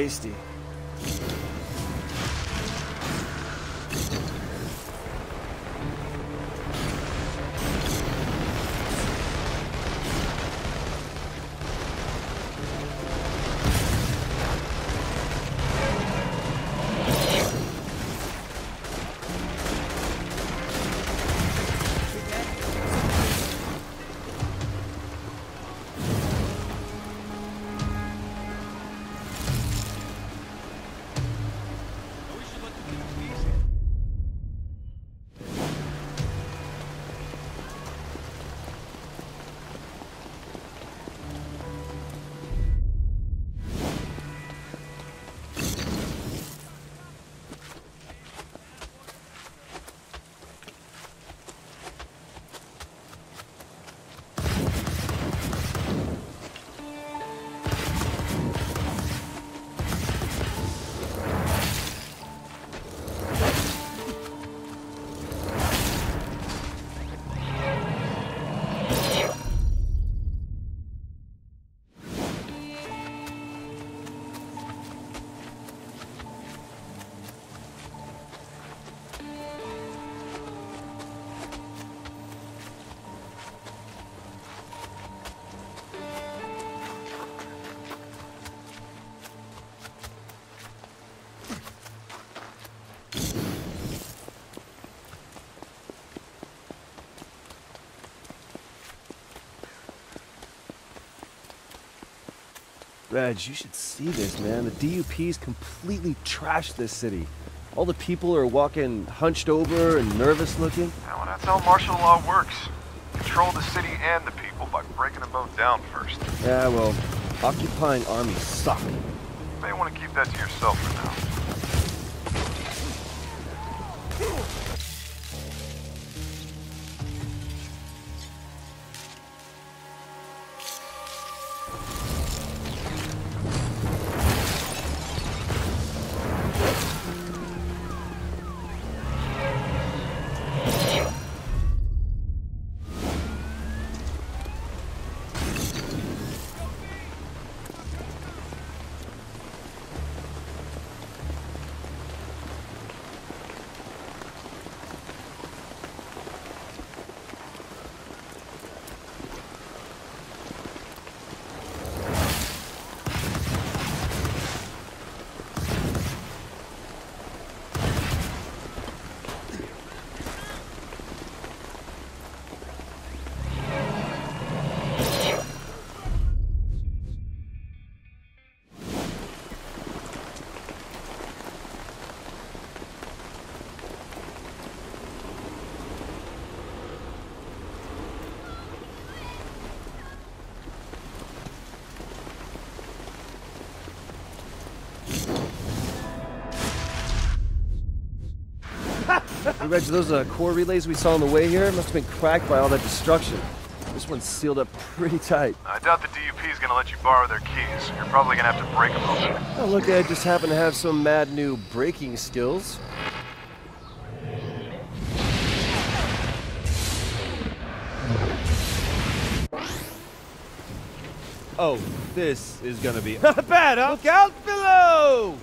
tasty. Reg, you should see this, man. The DUP's completely trashed this city. All the people are walking hunched over and nervous looking. Yeah, well, that's how martial law works. Control the city and the people by breaking them both down first. Yeah, well, occupying armies suck. You may want to keep that to yourself for now. Hey, Reg, those uh, core relays we saw on the way here must have been cracked by all that destruction. This one's sealed up pretty tight. I doubt the DUP is going to let you borrow their keys. You're probably going to have to break them open. Oh, look, I just happen to have some mad new breaking skills. Oh, this is gonna be bad, huh? Look out below!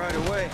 Right away.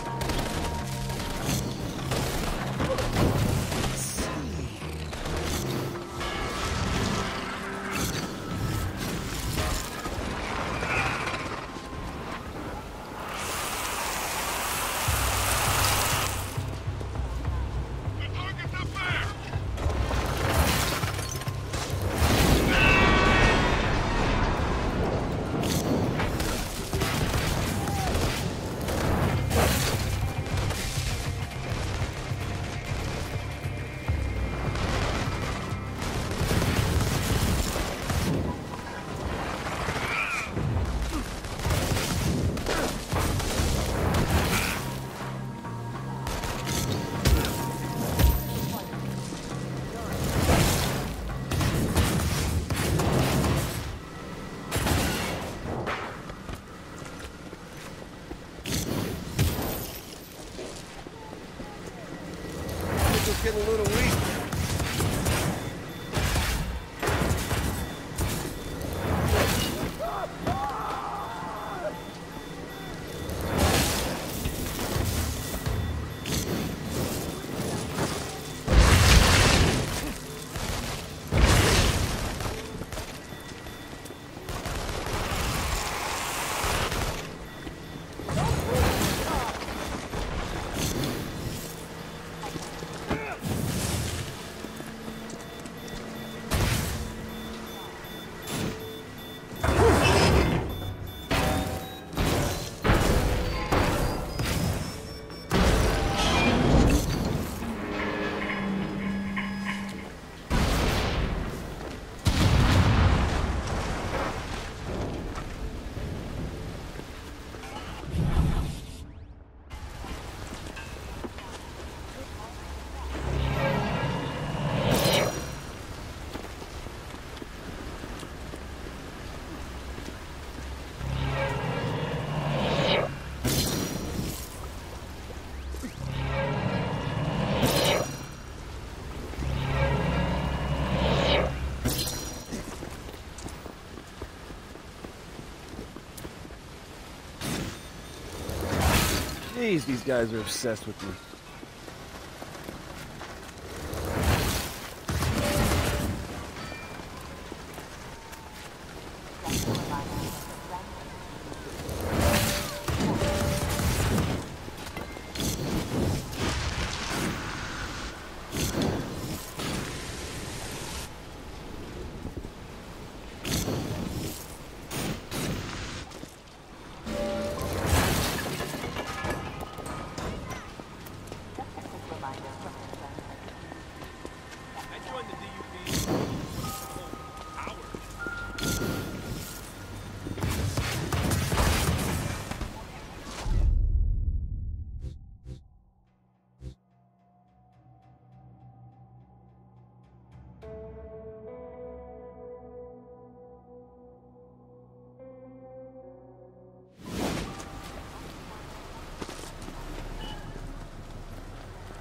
Jeez, these guys are obsessed with me.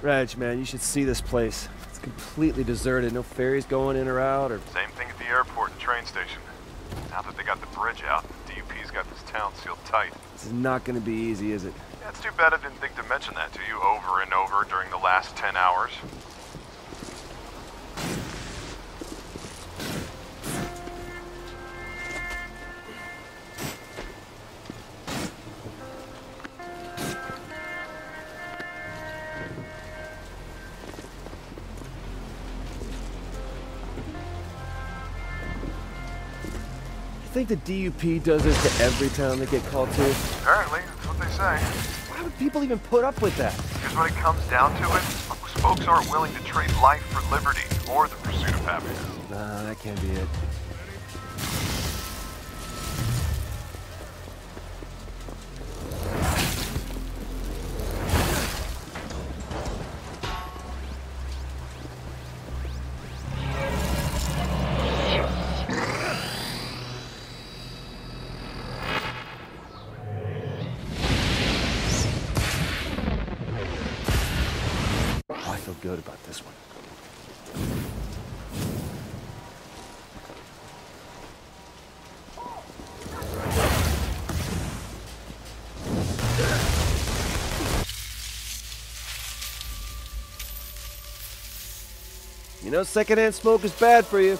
Reg, man, you should see this place. It's completely deserted. No ferries going in or out, or Same thing at the airport and train station. Now that they got the bridge out, the DUP's got this town sealed tight. this is not going to be easy, is it? Yeah, it's too bad I didn't think to mention that to you over and over during the last 10 hours. Think the DUP does this to every town they get called to? Apparently, that's what they say. Why would people even put up with that? Because when it comes down to it, folks aren't willing to trade life for liberty or the pursuit of happiness. Nah, that can't be it. Know, secondhand smoke is bad for you.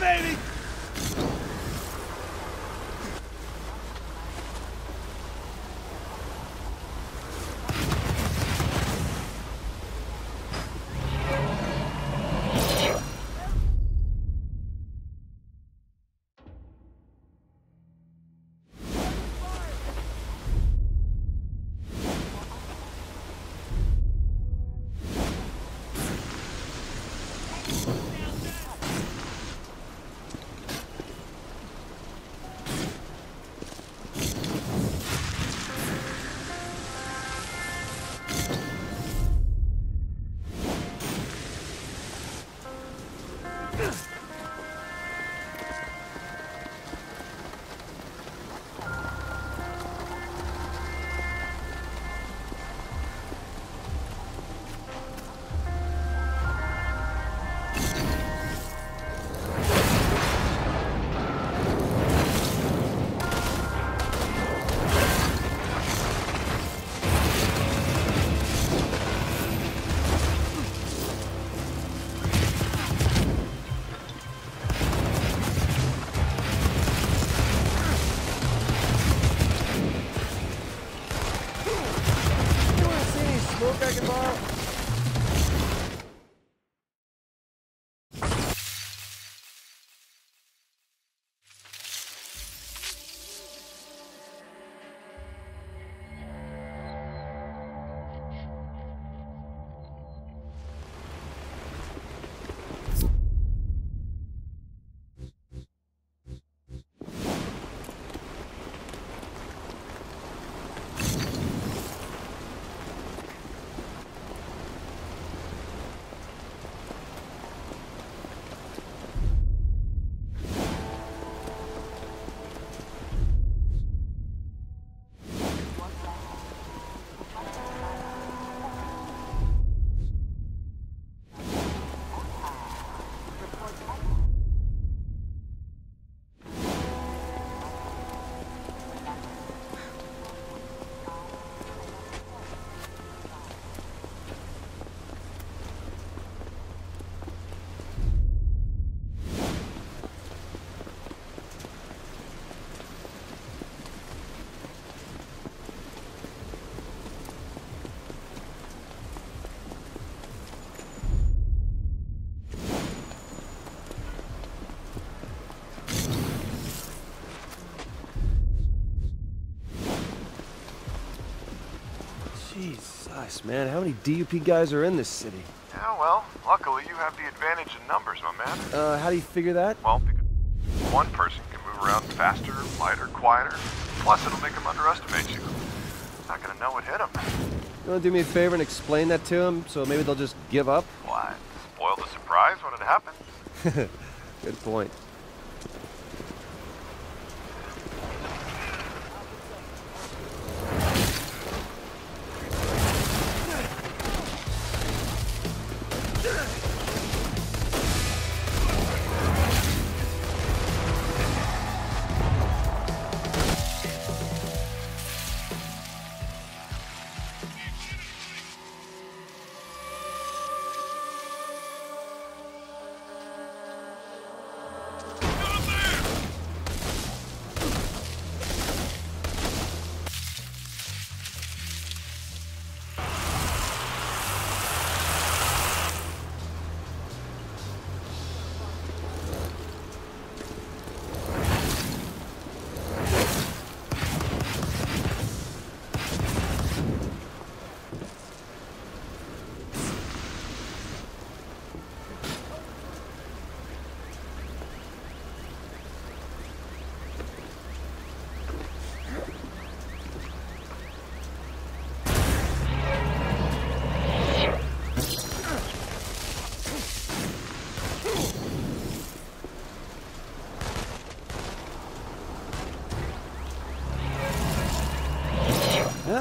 baby! Man, how many DUP guys are in this city? Yeah, well, luckily you have the advantage in numbers, my man. Uh, how do you figure that? Well, one person can move around faster, lighter, quieter. Plus, it'll make them underestimate you. Not gonna know what hit them. You want to do me a favor and explain that to them, so maybe they'll just give up? Why, Spoil the surprise when it happens. Good point.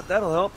That'll help.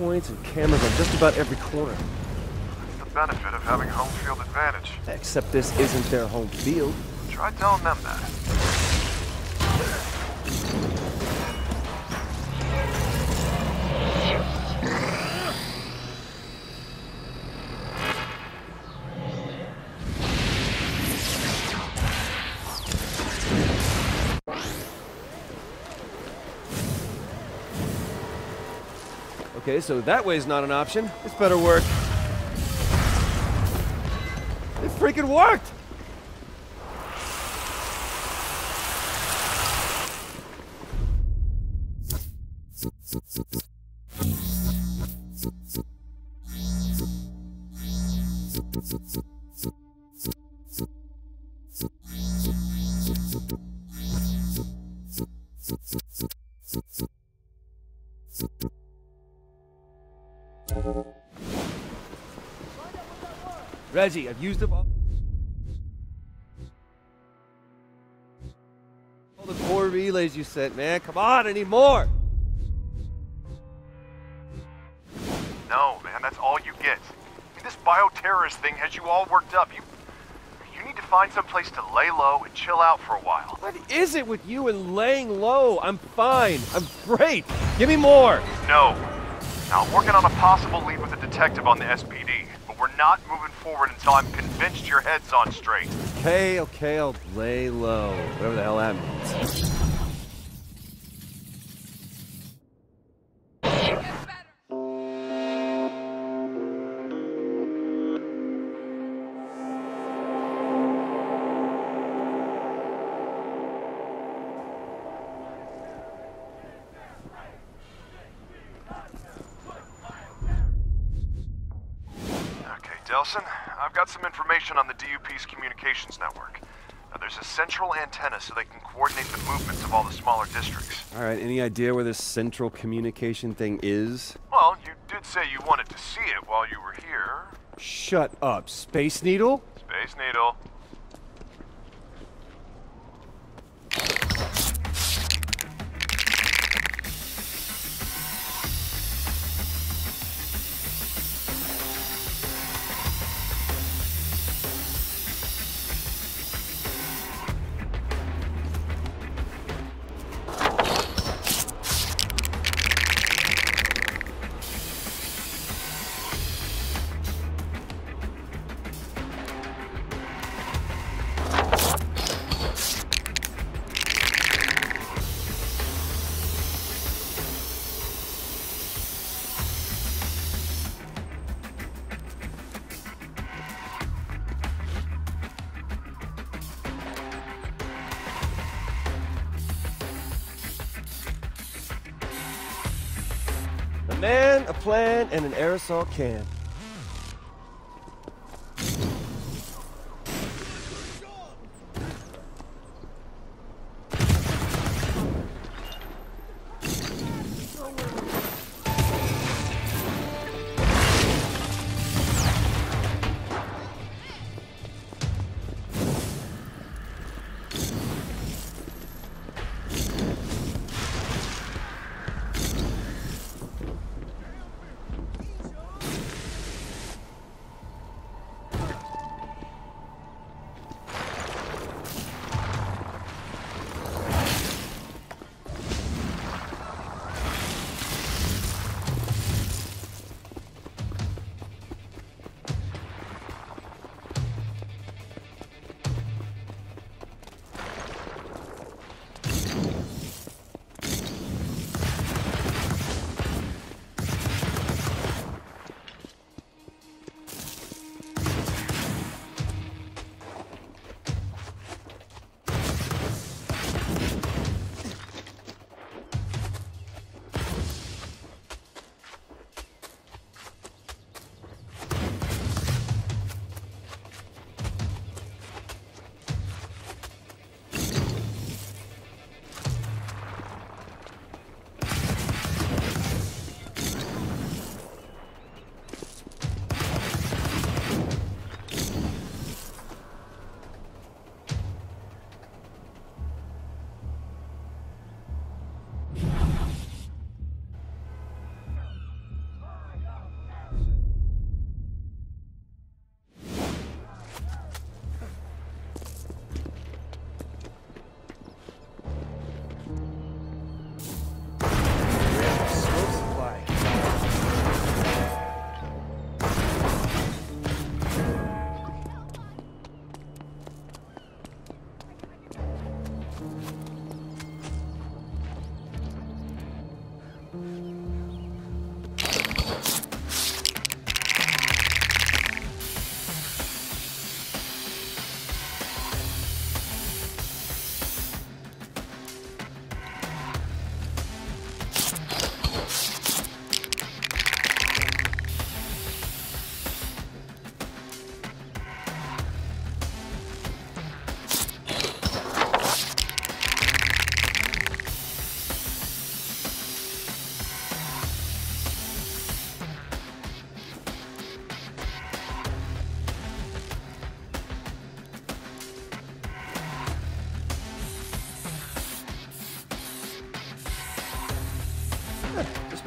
Checkpoints and cameras on just about every corner. That's the benefit of having home field advantage. Except this isn't their home field. Try telling them that. Okay, so that way's not an option. This better work. It freaking worked! Reggie, I've used up all, all the core relays you sent, man. Come on, I need more. No, man, that's all you get. I mean, this bioterrorist thing has you all worked up. You, you need to find some place to lay low and chill out for a while. What is it with you and laying low? I'm fine. I'm great. Give me more. No. Now, I'm working on a possible lead with a detective on the SPD, we're not moving forward until I'm convinced your head's on straight. Okay, okay, I'll lay low. Whatever the hell that means. Some information on the DUP's communications network. Now, there's a central antenna so they can coordinate the movements of all the smaller districts. All right, any idea where this central communication thing is? Well, you did say you wanted to see it while you were here. Shut up, Space Needle? Space Needle. Plan, and an aerosol can.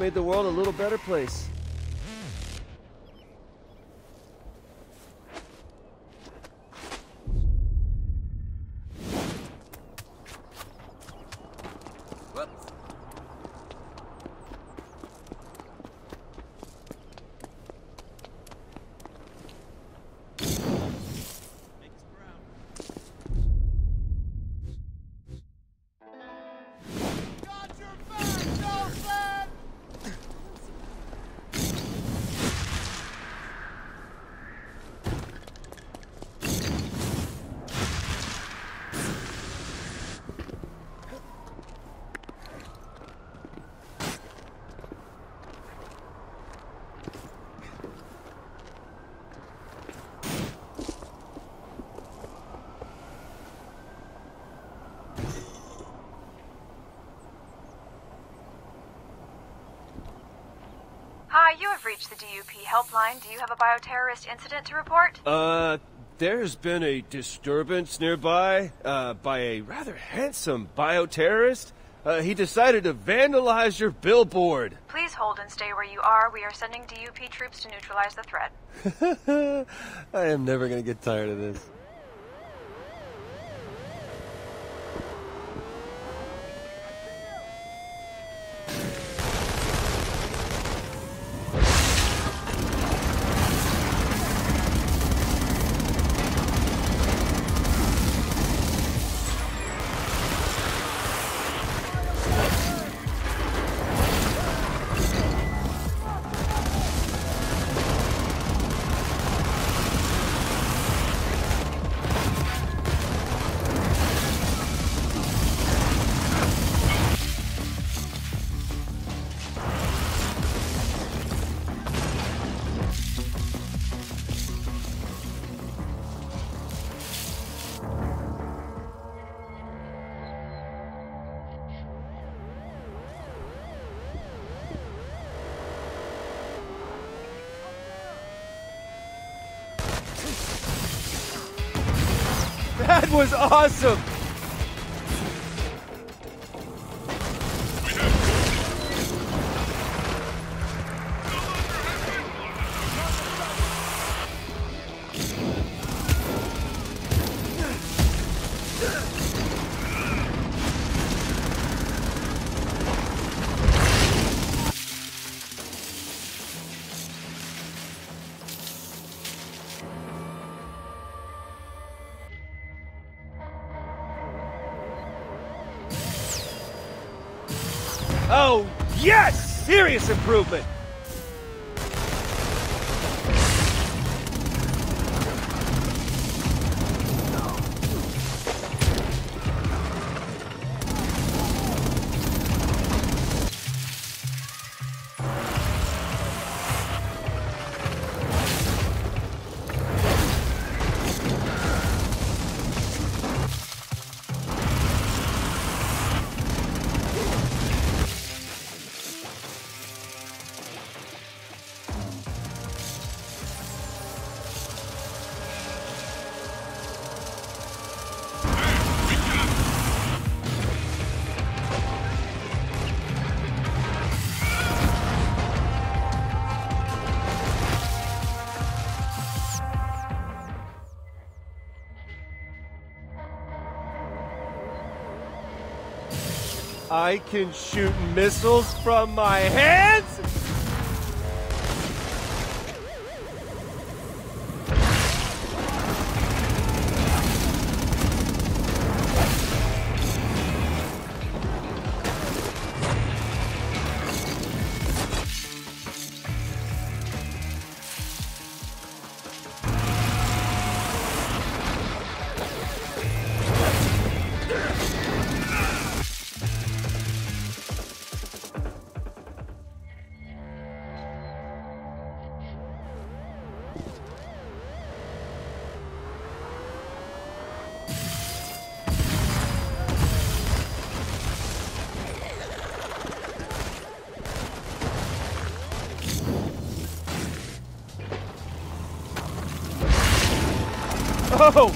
Made the world a little better place. You have reached the DUP helpline. Do you have a bioterrorist incident to report? Uh, there's been a disturbance nearby, uh, by a rather handsome bioterrorist. Uh, he decided to vandalize your billboard. Please hold and stay where you are. We are sending DUP troops to neutralize the threat. I am never gonna get tired of this. Was awesome! Yes! Serious improvement! I can shoot missiles from my hands? Oh,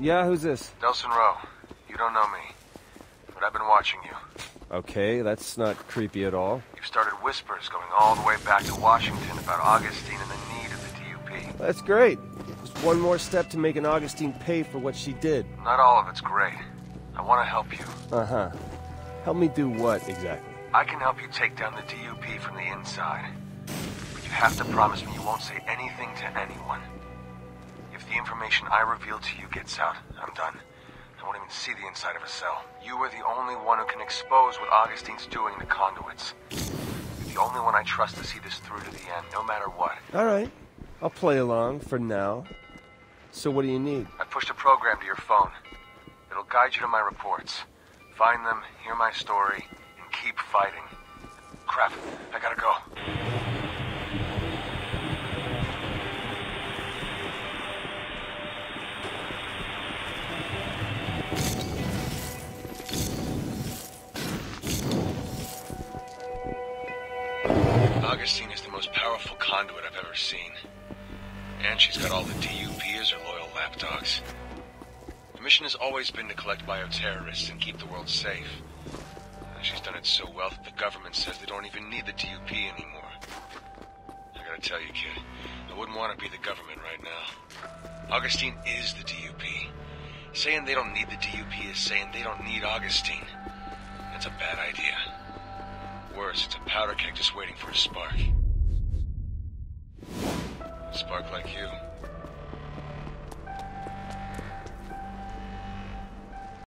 Yeah, who's this? Delson Rowe, you don't know me, but I've been watching you. Okay, that's not creepy at all. You've started whispers going all the way back to Washington about Augustine and the need of the DUP. That's great. Just one more step to making Augustine pay for what she did. Not all of it's great. I want to help you. Uh huh. Help me do what exactly? I can help you take down the DUP from the inside. But you have to promise me you won't say anything to anyone. Information I reveal to you gets out, I'm done. I won't even see the inside of a cell. You are the only one who can expose what Augustine's doing to conduits. You're the only one I trust to see this through to the end, no matter what. All right. I'll play along for now. So what do you need? I pushed a program to your phone. It'll guide you to my reports. Find them, hear my story, and keep fighting. Crap, I gotta go. Augustine is the most powerful conduit I've ever seen. And she's got all the DUP as her loyal lapdogs. The mission has always been to collect bioterrorists and keep the world safe. Uh, she's done it so well that the government says they don't even need the DUP anymore. I gotta tell you, kid, I wouldn't want to be the government right now. Augustine is the DUP. Saying they don't need the DUP is saying they don't need Augustine. That's a bad idea. Worse, it's a powder keg just waiting for a spark. A spark like you.